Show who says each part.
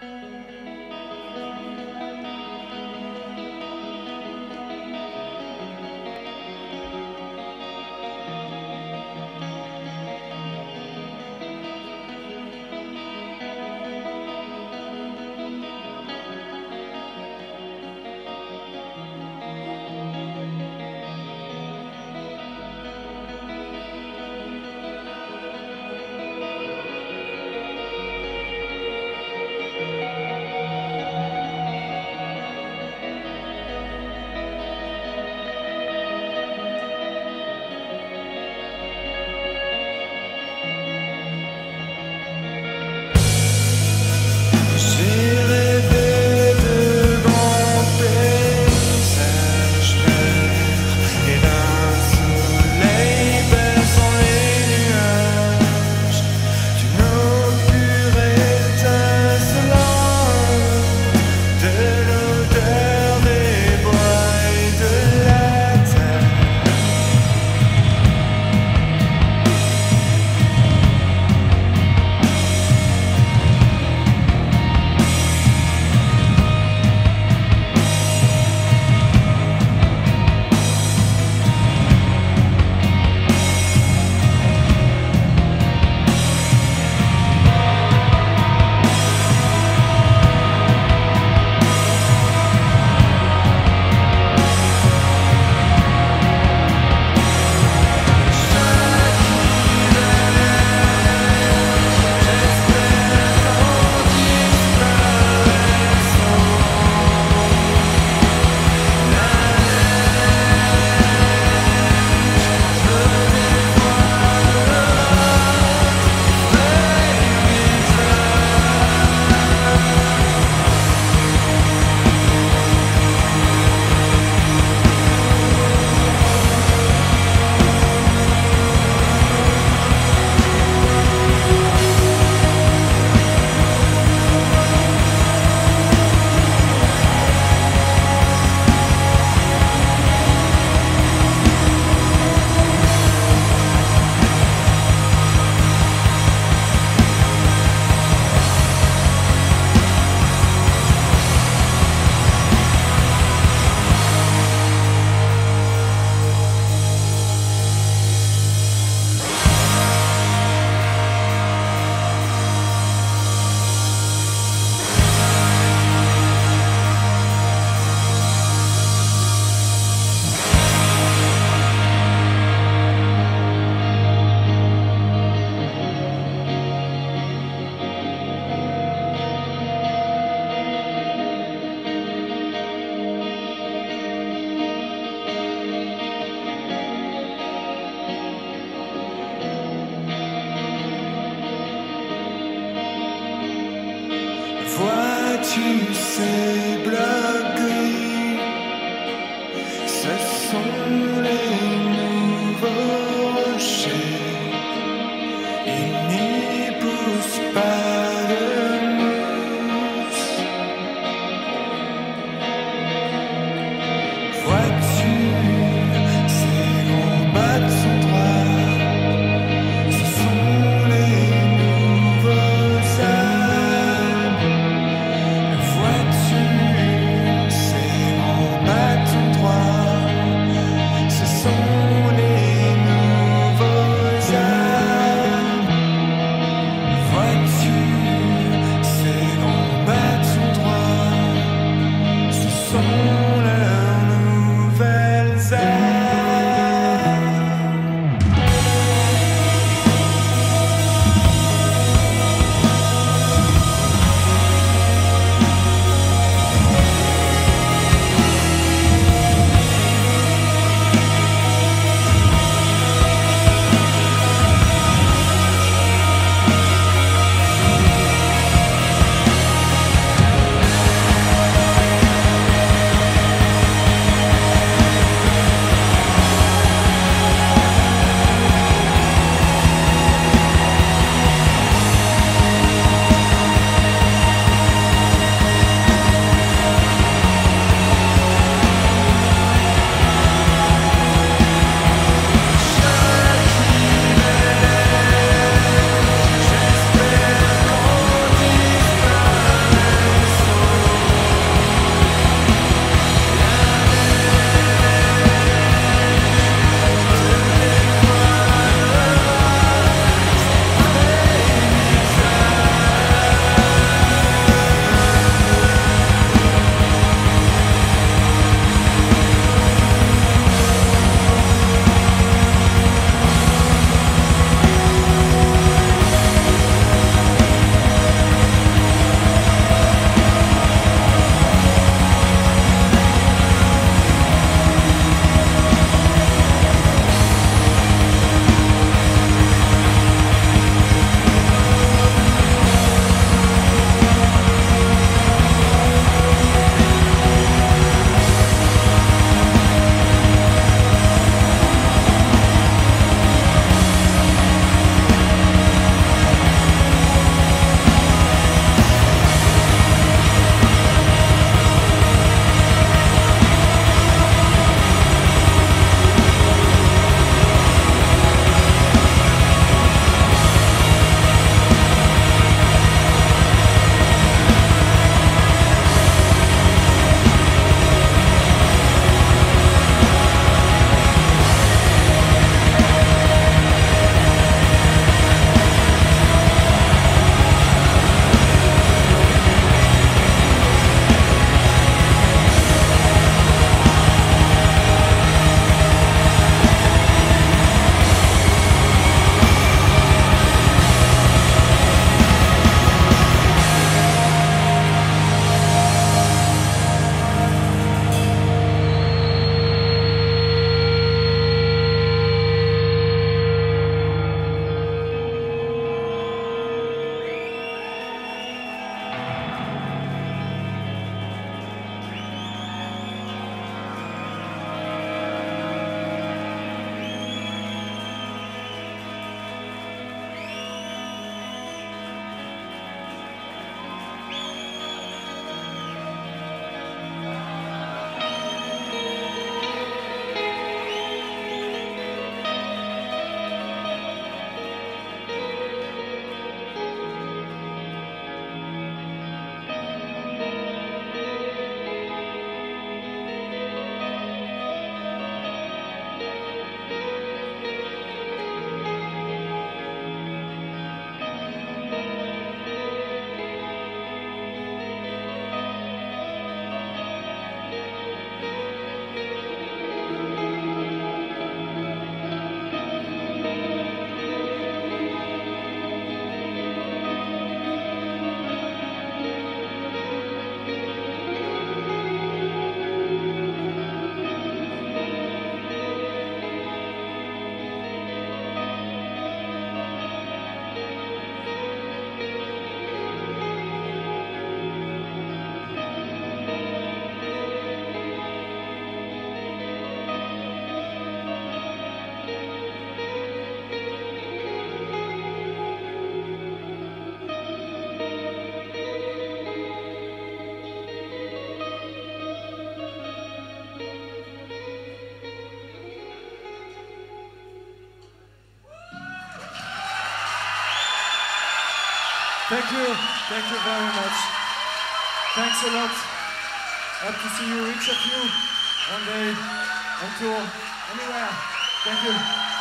Speaker 1: Ce tu sais, bleu. Thank you. Thank you very much. Thanks a lot. Hope to see you, each of you, one day on tour, anywhere. Thank you.